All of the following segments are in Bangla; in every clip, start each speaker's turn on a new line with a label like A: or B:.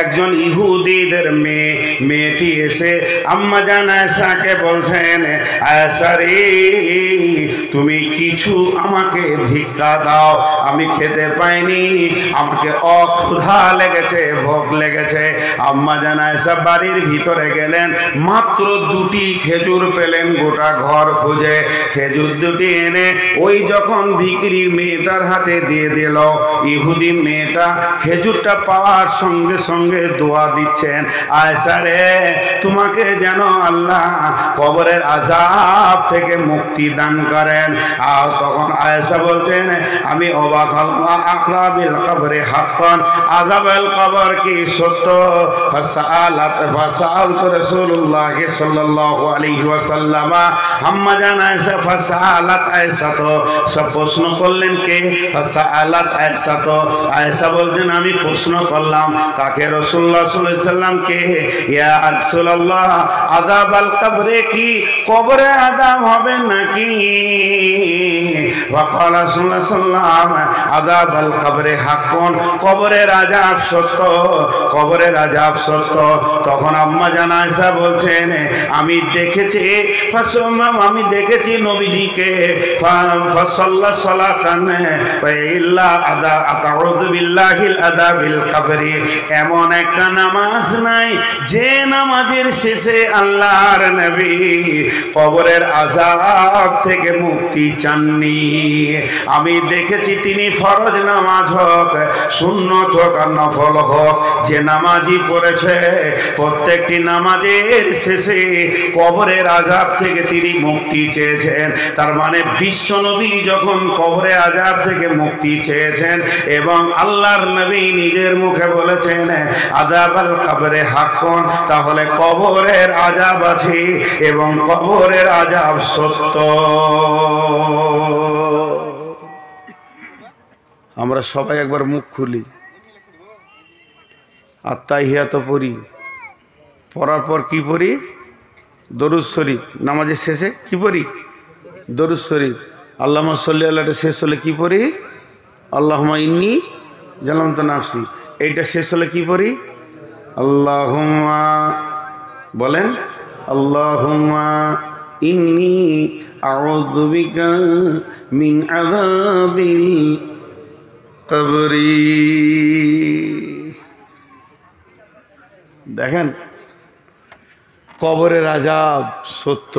A: একজন ইহুদিদের মেয়ে, মেয়েটি এসে, আম্মা জান আয়সাকে বলছেন আয়সা রে তুমি কিছু আমাকে ভিক্ষা দাও। আমি খেতে পাইনি, আমাকে অক্ষুধা লেগেছে, ভোগ লেগেছে। আম্মা জান আয়সা বাড়ির ভিতরে গেলেন, মাত্র দুটি খেজুর পেলেন গোটা ঘর খুঁজে। খেজুর দুটি এনে ওই যখন ভিকিরি মেয়েটার হাতে দিয়ে দিল, ইহুদি মেয়েটা খেজুরটা পাওয়ার সঙ্গে সঙ্গে দোয়া দিচ্ছেন। আয়সা রে তোমাকে যেন আল্লাহ কবরের আজাব থেকে মুক্তি দান করেন। আর তখন আয়সা বলছেন, আমি অবাক হলাম আকাবিল কবরে আজাবেল কবর কি সত্য? ফাসালাত জান ফাসালাত তো সব প্রশ্ন করলেন কে? ফাসালাত আয়েশা তো। আয়েশা বলছেন, আমি প্রশ্ন করলাম, কাকে রাসূলুল্লাহ সাল্লাল্লাহু আলাইহি সাল্লাম কে ইয়া রাসূলুল্লাহ আযাবাল কবরে কি কবরে আযাব হবে নাকি وقال رسول الله صلى الله عليه وسلم عذاب القبر حق কবরের আজাব সত্য কবরের আজাব সত্য তখন আম্মা জান আয়েশা বলছেন আমি দেখেছি ফাসমাম আমি দেখেছি নবীজিকে ফাসাল্লা সালাতান ইল্লা আদা আতাউযু বিল্লাহিল আদাবিল কবরি এমন একটা নামাজ নাই, যে নামাজের শেষে আল্লাহর নবী কবরের আজাব থেকে মুক্তি চাননি। আমি দেখেছি তিনি ফরজ নামাজ হোক, সুন্নত হোক আর নফল হোক, যে নামাজই পড়েছে, প্রত্যেকটি নামাজের শেষে কবরের আজাব থেকে তিনি মুক্তি চেয়েছেন। তার মানে বিশ্বনবী যখন কবরে আজাব থেকে মুক্তি চেয়েছেন এবং আল্লাহর নবী নিজের মুখে বলেছেন আজাব আল কবরে হাক্কন। তাহলে কবরের আজাব আছে এবং কবরের আজাব সত্য। আমরা সবাই একবার মুখ খুলি। আত্মাই হিয়াত পড়ি। পড়ার পর কি পড়ি? দরুদ শরীফ। নামাজের শেষে কি পড়ি? দরুদ শরীফ। আল্লাহ সাল্লি আল্লাহটা শেষ হলে কি পড়ি? আল্লাহ ইন্নি জানাম তো নাফসি এইটা শেষ হলে কি পড়ি? আল্লাহ বলেন আল্লাহ ইন্নি মিন দেখেন, কবরের আজাব সত্য।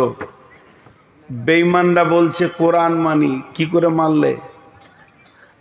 A: বেঈমানরা বলছে, কোরআন মানি। কি করে মানলে?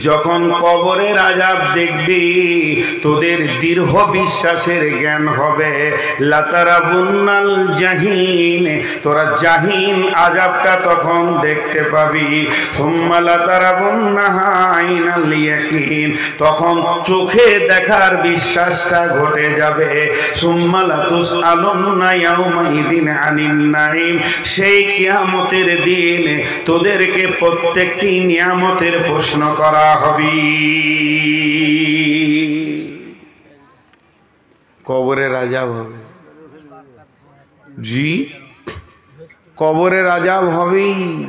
A: যখন কবরের আজাব দেখবি, তোদের দীর্ঘ বিশ্বাসের জ্ঞান হবে। লাতারা বুন্নাল জাহিন। তোরা জাহিন আজাবটা তখন দেখতে পাবি। সোম্মা বুন্নাহাইনাল ইয়াকিন। তখন চোখে দেখার বিশ্বাসটা ঘটে যাবে। সোম্মা লাতুস আলম ইয়াউমাইদিন আনিন নাইম সেই কিয়া কিয়ামতের দিন, তোদেরকে প্রত্যেকটি নিয়ামতের প্রশ্ন করা হবে। কবরের আজাব হবে। জি? কবরের আজাব হবেই।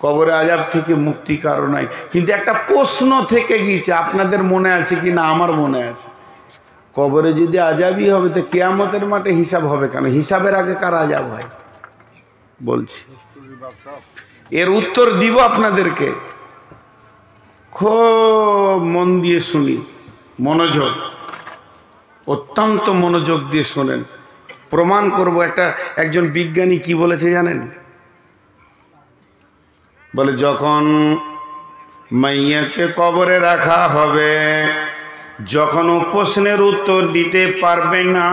A: কবরে আজাব থেকে মুক্তি কারও নাই। কিন্তু একটা প্রশ্ন থেকে গিয়েছে, আপনাদের মনে আছে কি না? আমার মনে আছে। কবরে যদি আজাবই হবে, তো কেয়ামতের মাঠে হিসাব হবে কেন? হিসাবের আগে কার আজাব হয়? বলছি। এর উত্তর দিব আপনাদেরকে। খুব মন দিয়ে শুনি। মনোযোগ। অত্যন্ত মনোযোগ দিয়ে শোনেন। প্রমাণ করব একটা, একজন বিজ্ঞানী কি বলেছে জানেন? বলে, যখন মাইয়াকে কবরে রাখা হবে যখন প্রশ্নের উত্তর দিতে পারবে না,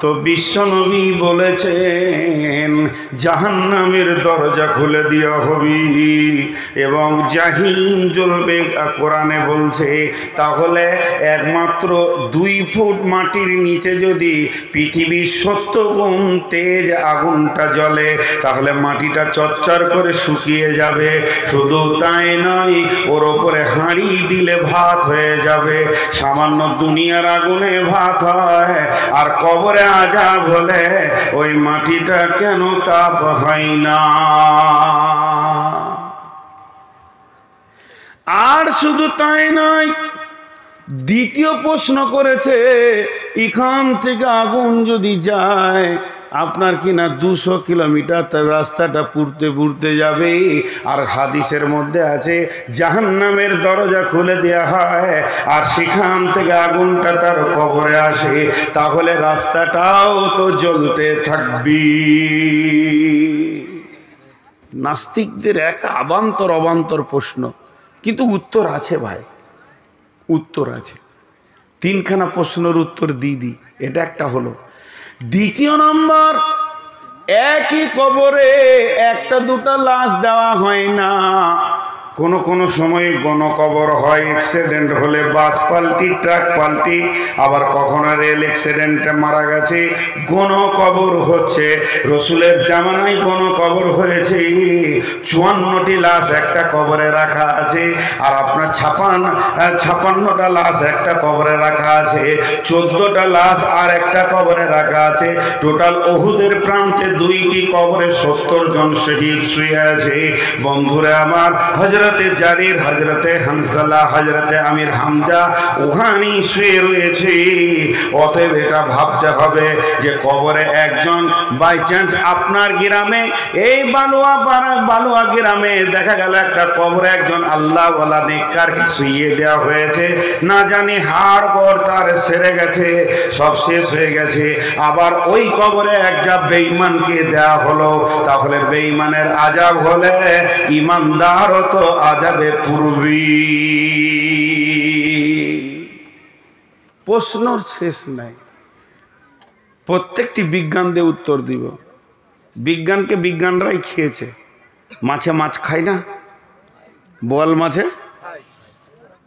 A: তো বিশ্বনবী বলেছেন, জাহান্নামের দরজা খুলে দেওয়া হবে। এবং জাহিম জ্বলবে কোরআনে বলছে, তাহলে একমাত্র দুই ফুট মাটির নিচে যদি পৃথিবীর সত্য গুণ তেজ আগুনটা জ্বলে, তাহলে মাটিটা চচ্চর করে শুকিয়ে যাবে। শুধু তাই নয়, ওর ওপরে হাঁড়ি দিলে ভাত হয়ে যাবে। সামান্য দুনিয়ার আগুনে ভাত হয়, আর কবরে আজাব হলে ওই মাটিটা কেন তাপ হয় না? আর শুধু তাই নয়, দ্বিতীয় প্রশ্ন করেছে, এখান থেকে আগুন যদি যায় আপনার কি না দুশো কিলোমিটার তার রাস্তাটা পুড়তে পুড়তে যাবে? আর হাদিসের মধ্যে আছে, জাহান্নামের দরজা খুলে দেওয়া হয়, আর সেখান থেকে আগুনটা তার কবরে আসে। তাহলে রাস্তাটাও তো জ্বলতে থাকবি। নাস্তিকদের এক আবান্তর অবান্তর প্রশ্ন, কিন্তু উত্তর আছে ভাই, উত্তর আছে। তিনখানা প্রশ্নের উত্তর দিই দি এটা একটা হলো। দ্বিতীয় নম্বর একই কবরে একটা দুটা লাশ দেওয়া হয় না। কোনো কোনো সময় গণকবর হয় অ্যাক্সিডেন্ট হলে বাস পাল্টি ট্রাক পাল্টি, আবার কখনো রেল অ্যাক্সিডেন্টে মারা গেছে। গণকবর হচ্ছে, রসুলের জামানায় গণকবর হয়েছে। চুয়ান্নটি লাশ একটা কবরে রাখা আছে, আর আপনার ছাপান ছাপান্নটা লাশ একটা কবরে রাখা আছে, চোদ্দটা লাশ আর একটা কবরে রাখা আছে। টোটাল অহুদের প্রান্তে দুইটি কবরে সত্তর জন শহীদ শুয়ে আছে। বন্ধুরা আমার হজরত হজরতে জারির হজরতে হানসালা হজরতে আমির হামজা ওখানেই শুয়ে রয়েছে। অতএব এটা ভাবতে হবে যে কবরে একজন বাই চান্স আপনার গ্রামে, এই বালুয়া বালুয়া গ্রামে দেখা গেল একটা কবরে একজন আল্লাহ ওয়ালা নেককারকে শুইয়ে দেওয়া হয়েছে। না জানি হাড় গড় তার সেরে গেছে, সব শেষ হয়ে গেছে। আবার ওই কবরে এক যা বেঈমানকে দেওয়া হলো। তাহলে বেঈমানের আজাব হলে ইমানদারও তো আজাবে পূর্বী। প্রশ্নর শেষ নাই। প্রত্যেকটি বিজ্ঞান দিয়ে উত্তর দিব। বিজ্ঞানকে বিজ্ঞানরাই খেয়েছে। মাছে মাছ খায় না? বোয়াল মাছে?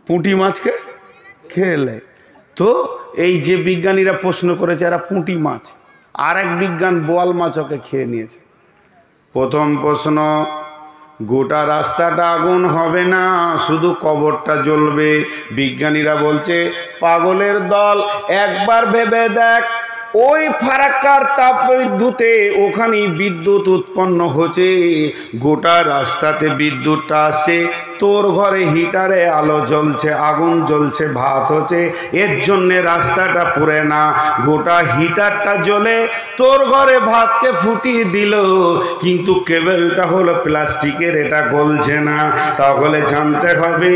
A: পুঁটি মাছকে খেলে তো এই যে বিজ্ঞানীরা প্রশ্ন করেছে, এরা পুঁটি মাছ। আর এক বিজ্ঞান বোয়াল মাছ ওকে খেয়ে নিয়েছে। প্রথম প্রশ্ন গোটা রাস্তাটা আগুন হবে না, শুধু কবরটা জ্বলবে। বিজ্ঞানীরা বলছে, পাগলের দল, একবার ভেবে দেখ, ওই ফারাক্কার তাপ বিদ্যুতে ওখানে বিদ্যুৎ উৎপন্ন হচ্ছে। গোটা রাস্তাতে বিদ্যুৎটা আসে তোর ঘরে হিটারে আলো জ্বলছে, আগুন জ্বলছে, ভাত হচ্ছে, এর জন্যে রাস্তাটা পুরে না। গোটা হিটারটা জ্বলে তোর ঘরে ভাতকে ফুটিয়ে দিল, কিন্তু কেবেলটা হলো প্লাস্টিকের, এটা গলছে না। তাহলে জানতে হবে,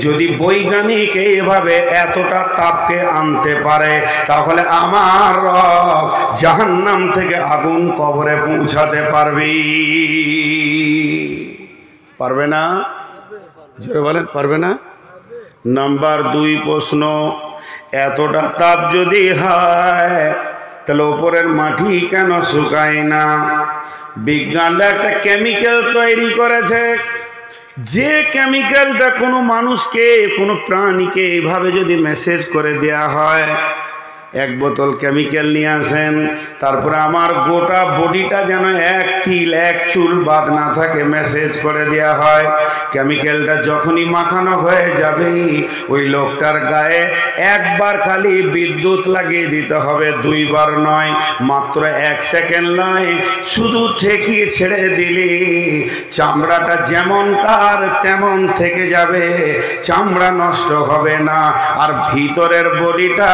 A: যদি বৈজ্ঞানিক এভাবে এতটা তাপকে আনতে পারে, তাহলে আমার রব জাহান্নাম থেকে আগুন কবরে পৌঁছাতে পারবি। পারবে না? জোরে বলেন, পারবে না? নাম্বার দুই প্রশ্ন, এতটা তাপ যদি হয়, তাহলে ওপরের মাটি কেন শুকায় না? বিজ্ঞানটা একটা কেমিক্যাল তৈরি করেছে। যে কেমিক্যালটা কোনো মানুষকে, কোনো প্রাণীকে এইভাবে যদি মেসেজ করে দেয়া হয় এক বোতল কেমিক্যাল নিয়ে আসেন। তারপরে আমার গোটা বডিটা যেন এক তিল, এক চুল বাদ না থাকে মেসেজ করে দেওয়া হয়। কেমিক্যালটা যখনই মাখানো হয়ে যাবে, ওই লোকটার গায়ে একবার খালি বিদ্যুৎ লাগিয়ে দিতে হবে, দুইবার নয়, মাত্র এক সেকেন্ড নয়। শুধু ঠেকিয়ে ছেড়ে দিলে, চামড়াটা যেমন কার তেমন থেকে যাবে, চামড়া নষ্ট হবে না। আর ভিতরের বডিটা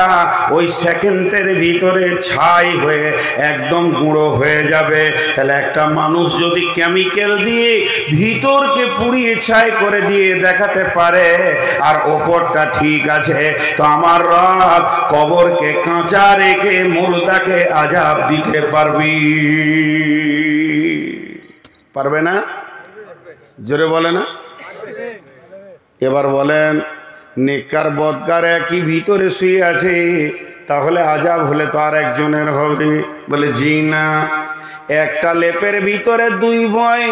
A: ওই সেকেন্ডের ভিতরে ছাই হয়ে একদম গুঁড়ো হয়ে যাবে। তাহলে একটা মানুষ যদি কেমিক্যাল দিয়ে ভিতরকে পুড়িয়ে ছাই করে দিয়ে দেখাতে পারে, আর ওপরটা ঠিক আছে, তো আমার রব কবরকে কাঁচা রেখে মুর্দাকে আজাব দিতে পারবি। পারবে না? জোরে বলে না? এবার বলেন, নেককার বদকার একই ভিতরে শুয়ে আছে। তাহলে আজাব হলে তো আর একজনের হবে বলে, জি না। একটা লেপের ভিতরে দুই ভয়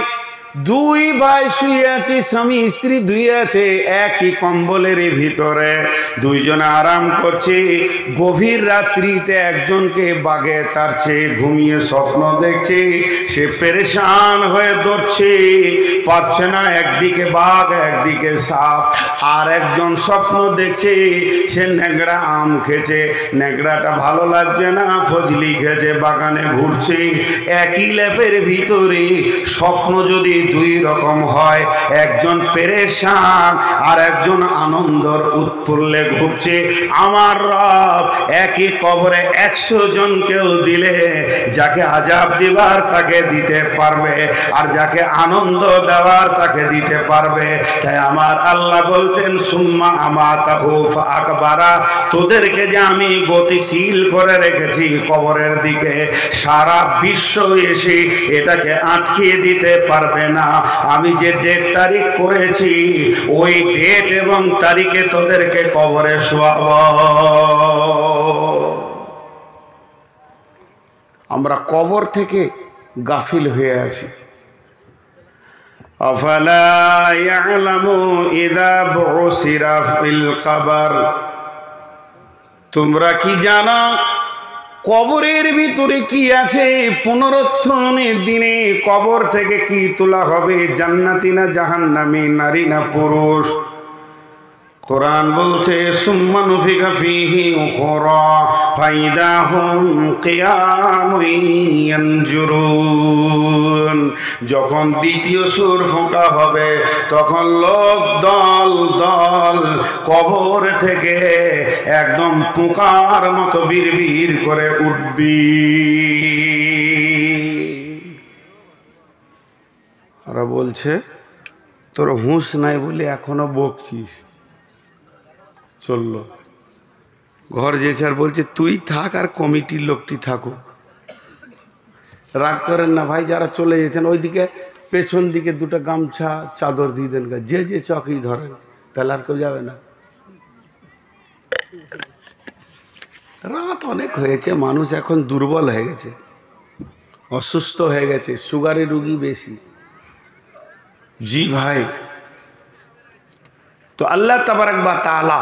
A: দুই ভাই শুয়ে আছে, স্বামী, স্ত্রী দুই আছে, একই কম্বলের ভিতরে। দুইজনে আরাম করছে, গভীর রাত্রিতে একজনকে বাগে তার চেয়ে ঘুমিয়ে স্বপ্ন দেখছে, সে পেরেশান হয়ে ধরছে পারছে না, একদিকে বাঘ, একদিকে সাপ। আর একজন স্বপ্ন দেখছে, সে ন্যাংরা আম খেছে ন্যাংরাটা ভালো লাগছে না, ফজলি খেছে বাগানে ঘুরছে। একই ল্যাপের ভিতরে স্বপ্ন যদি দুই রকম হয়। একজন পেরেশান আর একজন আনন্দর উৎফুল্লে ঘুরছে। আমার রব একই কবরে একশো জনকেও দিলে যাকে আজাব দিবার তাকে দিতে পারবে আর যাকে আনন্দ দেওয়ার তাকে দিতে পারবে। তাই আমার আল্লাহ বলছেন, সুম্মা আমাতা আকবারা তোদেরকে যে আমি গতিশীল করে রেখেছি কবরের দিকে, সারা বিশ্ব এসে এটাকে আটকিয়ে দিতে পারবে না আমি যে ডেট তারিখ করেছি ওই ডেট এবং তারিখে তোদেরকে কবরে শোয়াব আমরা কবর থেকে গাফিল হয়ে আছি أفلا يعلم إذا بعثر في القبر তোমরা কি জানো কবরের ভিতরে কি আছে? পুনরুত্থানের দিনে কবর থেকে কি তোলা হবে? জান্নাতি না জাহান্নামি? নারী না পুরুষ? কোরআন বলছে সুম্মানুফিকা ফিহি উখরা, ফাইদা হুম কিয়ামুন ইয়ানজুরুন। যখন দ্বিতীয় সুর ফোঁকা হবে, তখন লোক দল দল কবর থেকে একদম পোকার মতো বিড়বির করে উঠবি। ওরা বলছে, তোর হুঁশ নাই বলে এখনও বকছিস। চলল। ঘর যে স্যার বলছে, তুই থাক আর কমিটির লোকটি থাকুক। রাগ করেন না, ভাই যারা চলে যেতেন, ওইদিকে পেছন দিকে দুটো গামছা, চাদর দিয়ে দেন। যে যে চকই ধরেন, তাহলে আর কেউ যাবে না। রাত অনেক হয়েছে, মানুষ এখন দুর্বল হয়ে গেছে, অসুস্থ হয়ে গেছে সুগারের রুগী বেশি। জি ভাই। তো আল্লাহ তাবারাক বা তালা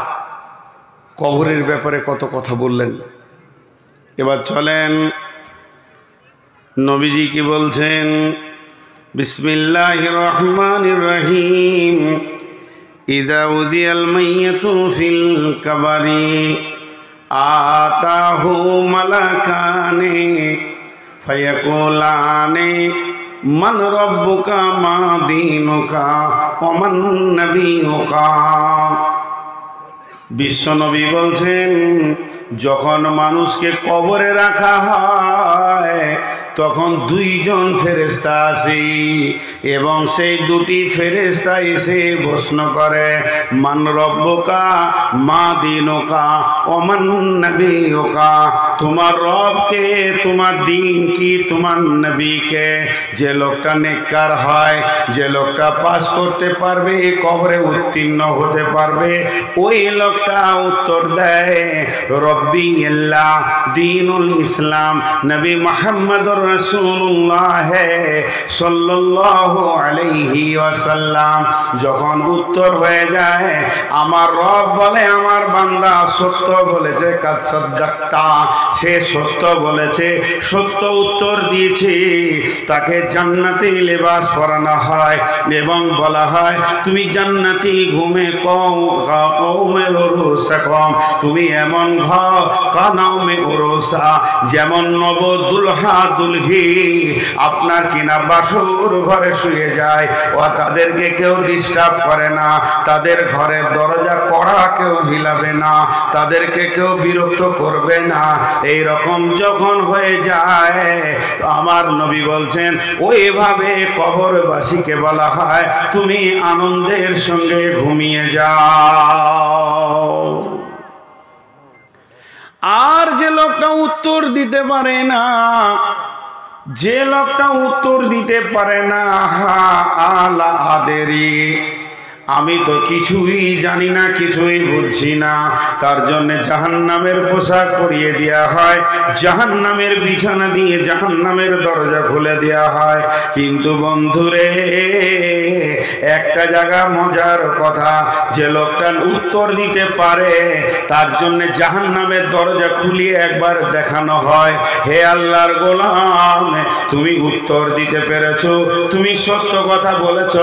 A: কবরের ব্যাপারে কত কথা বললেন। এবার চলেন নবীজি কি বলছেন? বিসমিল্লাহ রহমান রহিম ইদা উদিয়াল মাইয়াতু ফিল কাবারি। আতাহু মালাকানে। ফায়াকুলানে, মান রব্বুকা মা দীনুকা ওমান নবীকা বিশ্বনবী বলছেন, যখন মানুষকে কবরে রাখা হয় তখন দুইজন ফেরেস্তা আসে এবং সেই দুটি ফেরেস্তা এসে প্রশ্ন করে, মান রব্বকা, মা দিনকা অমান নবীকা তোমার রবকে, তোমার দিন কি তোমার নবীকে যে লোকটা নেককার হয়, যে লোকটা পাস করতে পারবে কবরে উত্তীর্ণ হতে পারবে, ওই লোকটা উত্তর দেয়, রব্বি আল্লাহ, দিনুল ইসলাম, নবী মোহাম্মদ রসুল্লাহ সাল্লাল্লাহু আলাইহি ওয়াসাল্লাম। যখন উত্তর হয়ে যায়, আমার রব বলে, আমার বান্দা সত্য বলেছে, কাদ সাদ্দাক্তা। সে সত্য বলেছে, সত্য উত্তর দিয়েছে। তাকে জান্নাতি লেবাস পরানো হয় এবং বলা হয়, তুমি জান্নাতি ঘুমে কম তুমি এমন ঘর ওরসা যেমন নব দুলহা। দুলহি আপনার কিনা বাসুর ঘরে শুয়ে যায় ও তাদেরকে কেউ ডিস্টার্ব করে না। তাদের ঘরের দরজা কড়া কেউ হিলাবে না। তাদেরকে কেউ বিরক্ত করবে না। এই রকম যখন হয়ে যায়, তো আমার নবী বলছেন, ওইভাবে কবরবাসীকে বলা হয়, তুমি আনন্দের সঙ্গে ঘুমিয়ে যাও। আর যে লোকটা উত্তর দিতে পারে না, যে লোকটা উত্তর দিতে পারে না, আলা আদেরি। আমি তো কিছুই জানি না, কিছুই বুঝছি না। তার জন্য জাহান নামের পোশাক পরিয়ে দেওয়া হয় জাহান নামের বিছানা দিয়ে জাহান নামের দরজা খুলে দেওয়া হয়। কিন্তু বন্ধুরে, একটা জায়গা মজার কথা, যে লোকটা উত্তর দিতে পারে, তার জন্য জাহান নামের দরজা খুলিয়ে একবার দেখানো হয়। হে আল্লাহর গোলাম, তুমি উত্তর দিতে পেরেছ, তুমি সত্য কথা বলেছ,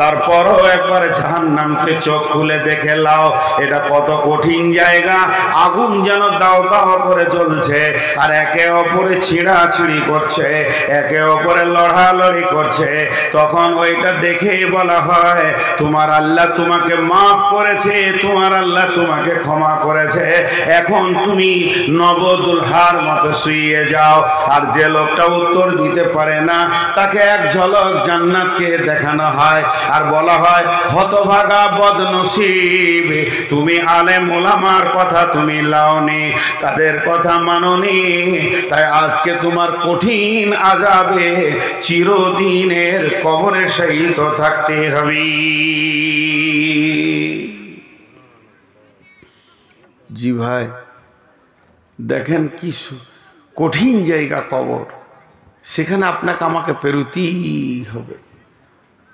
A: তারপরও একবার জাহান নামকে চোখ খুলে দেখে লাও, এটা কত কঠিন জায়গা। আগুন যেন দাও দাও করে চলছে আর একে অপরে ছিঁড়াছিড়ি করছে, একে অপরে লড়ালড়ি করছে। তখন ওইটা দেখেই বলা হয়, তোমার আল্লাহ তোমাকে মাফ করেছে, তোমার আল্লাহ তোমাকে ক্ষমা করেছে। এখন তুমি নবদুলহার মতো শুয়ে যাও। আর যে লোকটা উত্তর দিতে পারে না, তাকে এক ঝলক জান্নাতকে দেখানো হয়, আর বলা হয় হতভাগা বদনসিব। তুমি আলে মোলামার কথা তুমি লাওনি, তাদের কথা মাননি। তাই আজকে তোমার কঠিন আজাবে চিরদিনের কবরে সহিত থাকতে হবে। জি ভাই, দেখেন কি কঠিন জায়গা কবর। সেখানে আপনাকে আমাকে পেরুতেই হবে।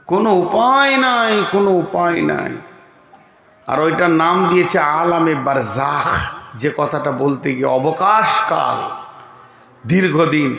A: কোনো উপায় নাই, কোনো উপায় নাই। আর ওইটার নাম দিয়েছে আলামে বারজাখ, যে কথাটা বলতে গিয়ে অবকাশকাল, দীর্ঘদিন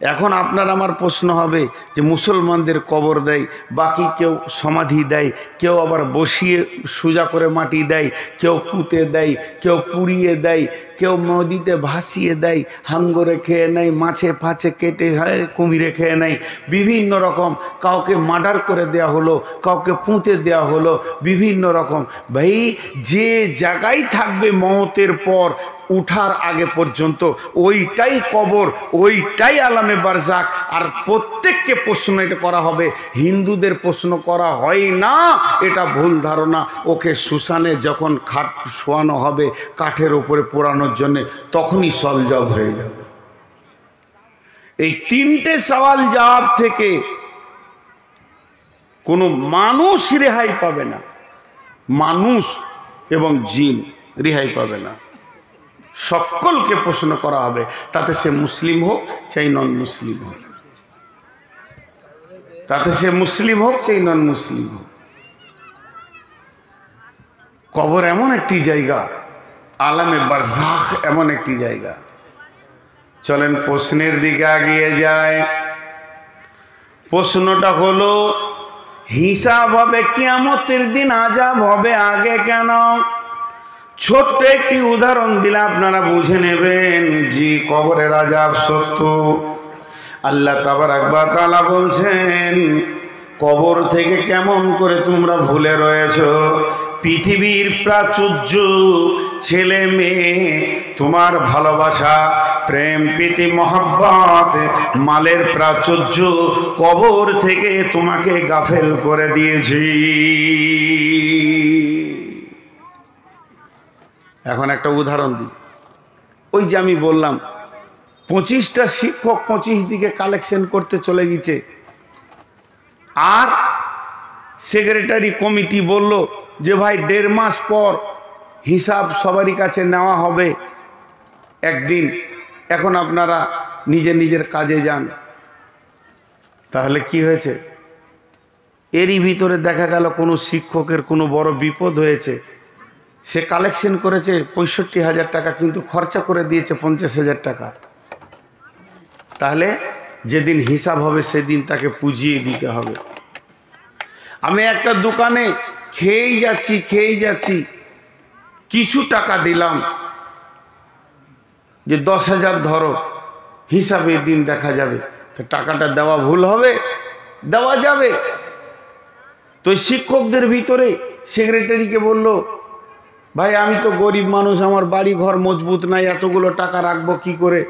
A: এখন আপনার আমার প্রশ্ন হবে যে মুসলমানদের কবর দেয়, বাকি কেউ সমাধি দেয়, কেউ আবার বসিয়ে সোজা করে মাটি দেয়, কেউ পুঁতে দেয়, কেউ পুড়িয়ে দেয়, কেউ নদীতে ভাসিয়ে দেয়, হাঙ্গরে খেয়ে নেয়, মাছে ফাছে কেটে কুমিরে খেয়ে নেয়। বিভিন্ন রকম কাউকে মার্ডার করে দেয়া হলো, কাউকে পুঁতে দেয়া হলো, বিভিন্ন রকম। ভাই, যে জায়গায় থাকবে মমতের পর উঠার আগে পর্যন্ত ওইটাই কবর, ওইটাই আলামে বারজাক আর প্রত্যেককে প্রশ্ন এটা করা হবে, হিন্দুদের প্রশ্ন করা হয় না, এটা ভুল ধারণা। ওকে শ্মশানে যখন খাট শোয়ানো হবে কাঠের ওপরে পোড়ানোর জন্যে, তখনই সলজব হয়ে যাবে। এই তিনটে সওয়াল জবাব থেকে কোনো মানুষ রেহাই পাবে না। মানুষ এবং জিন রেহাই পাবে না। সকলকে প্রশ্ন করা হবে, তাতে সে মুসলিম হোক চাই নন মুসলিম হোক। তাতে সে মুসলিম হোক চাই নন মুসলিম হোক। কবর এমন একটি জায়গা, আলামে বারজাখ এমন একটি জায়গা। চলেন প্রশ্নের দিকে আগিয়ে যায় প্রশ্নটা হলো, হিসাব হবে কিয়ামতের দিন, আজাব হবে আগে কেন? ছোট্ট একটি উদাহরণ দিলে আপনারা বুঝে নেবেন জি কবরের আজাব সত্য আল্লাহ তাবার আকবা তালা বলছেন, কবর থেকে কেমন করে তোমরা ভুলে রয়েছ? পৃথিবীর প্রাচুর্য, ছেলে মেয়ে, তোমার ভালোবাসা, প্রেম, প্রীতি, মহাব্বত, মালের প্রাচুর্য কবর থেকে তোমাকে গাফেল করে দিয়েছি। এখন একটা উদাহরণ দিই। ওই যে আমি বললাম, পঁচিশটা শিক্ষক পঁচিশ দিকে কালেকশন করতে চলে গেছে। আর সেক্রেটারি কমিটি বলল যে, ভাই, দেড় মাস পর হিসাব সবারই কাছে নেওয়া হবে একদিন। এখন আপনারা নিজের নিজের কাজে যান। তাহলে কি হয়েছে? এরই ভিতরে দেখা গেল কোনো শিক্ষকের কোনো বড় বিপদ হয়েছে। সে কালেকশন করেছে পঁয়ষট্টি হাজার টাকা, কিন্তু খরচা করে দিয়েছে পঞ্চাশ হাজার টাকা। তাহলে যেদিন হিসাব হবে সেদিন তাকে পুজিয়ে দিতে হবে। আমি একটা দোকানে খেয়েই যাচ্ছি খেয়েই যাচ্ছি, কিছু টাকা দিলাম যে দশ হাজার ধরো, হিসাবে দিন দেখা যাবে। তো টাকাটা দেওয়া ভুল হবে, দেওয়া যাবে। তো শিক্ষকদের ভিতরে সেক্রেটারিকে বলল ভাই, আমি তো গরিব মানুষ, আমার বাড়ি ঘর মজবুত নাই, এতগুলো টাকা রাখব কি করে?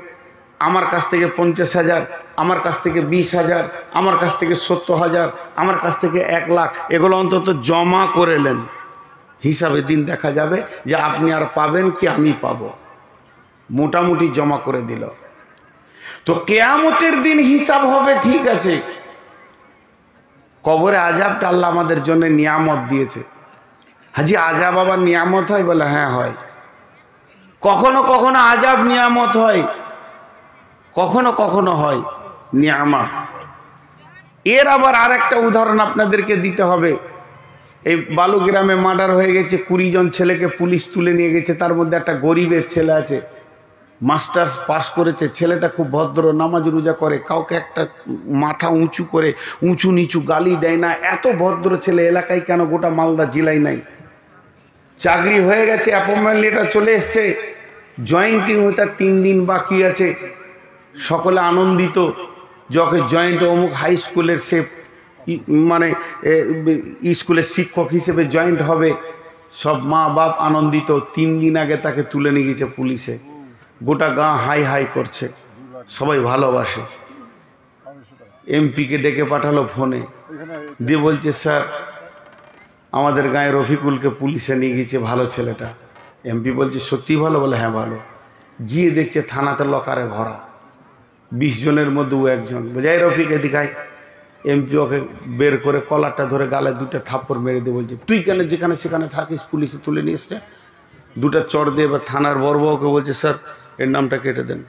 A: আমার কাছ থেকে পঞ্চাশ হাজার, আমার কাছ থেকে বিশ হাজার, আমার কাছ থেকে সত্তর হাজার, আমার কাছ থেকে এক লাখ, এগুলো অন্তত জমা করে নেন। হিসাবে দিন দেখা যাবে যে আপনি আর পাবেন কি, আমি পাব। মোটামুটি জমা করে দিল। তো কেয়ামতের দিন হিসাব হবে, ঠিক আছে। কবরে আজাবটা আল্লাহ আমাদের জন্য নিয়ামত দিয়েছে। হাজি আজাব আবার নিয়ামত হয়? বলে হ্যাঁ হয়। কখনো কখনো আজাব নিয়ামত হয়। কখনো কখনো হয় নিয়ামত। এর আবার আর একটা উদাহরণ আপনাদেরকে দিতে হবে। এই বালুগ্রামে মার্ডার হয়ে গেছে, কুড়ি জন ছেলেকে পুলিশ তুলে নিয়ে গেছে, তার মধ্যে একটা গরিবের ছেলে আছে। মাস্টার্স পাস করেছে, ছেলেটা খুব ভদ্র, নামাজ রোজা করে, কাউকে একটা মাথা উঁচু করে, উঁচু নিচু গালি দেয় না। এত ভদ্র ছেলে, এলাকায় কেন গোটা মালদা জেলায় নাই? চাকরি হয়ে গেছে অ্যাপয়েন্টমেন্ট লেটার চলে এসছে জয়েন্টিং হতে আর তিন দিন বাকি আছে। সকলে আনন্দিত যখন জয়েন্ট অমুক হাই স্কুলের সে মানে স্কুলের শিক্ষক হিসেবে জয়েন্ট হবে। সব মা বাপ আনন্দিত, তিন দিন আগে তাকে তুলে নিয়ে গেছে পুলিশে। গোটা গাঁ হাই হাই করছে, সবাই ভালোবাসে। এমপিকে ডেকে পাঠালো ফোনে। দিয়ে বলছে, স্যার আমাদের গায়ে রফিকুলকে পুলিশে নিয়ে গিয়েছে ভালো ছেলেটা। এমপি বলছে, সত্যি ভালো? বলে হ্যাঁ ভালো। গিয়ে দেখছে থানাতে লকারে ভরা। বিশ জনের মধ্যে ও একজন। বোঝাই রফিক এদিকায় এমপি ওকে বের করে কলারটা ধরে গালে দুটো থাপ্পড় মেরে দিয়ে বলছে, তুই কেন যেখানে সেখানে থাকিস? পুলিশে তুলে নিয়ে এসছে? দুটা চড় দিয়ে এবার থানার বড়বাবুকে বলছে, স্যার, এর নামটা কেটে দেন।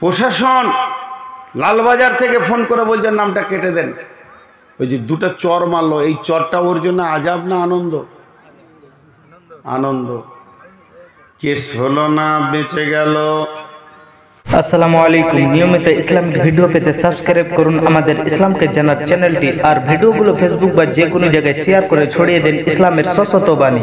A: প্রশাসন লালবাজার থেকে ফোন করে বলছে, নামটা কেটে দেন। ওই যে দুটা চর মারলো, এই চরটা ওর জন্য আজাব না আনন্দ? আনন্দ। কেস হলো না, বেঁচে গেল।
B: আসসালামু আলাইকুম। নিয়মিত ইসলামিক ভিডিও পেতে সাবস্ক্রাইব করুন আমাদের ইসলামকে জানার চ্যানেলটি। আর ভিডিওগুলো ফেসবুক বা যে কোনো জায়গায় শেয়ার করে ছড়িয়ে দিন ইসলামের সশত বাণী।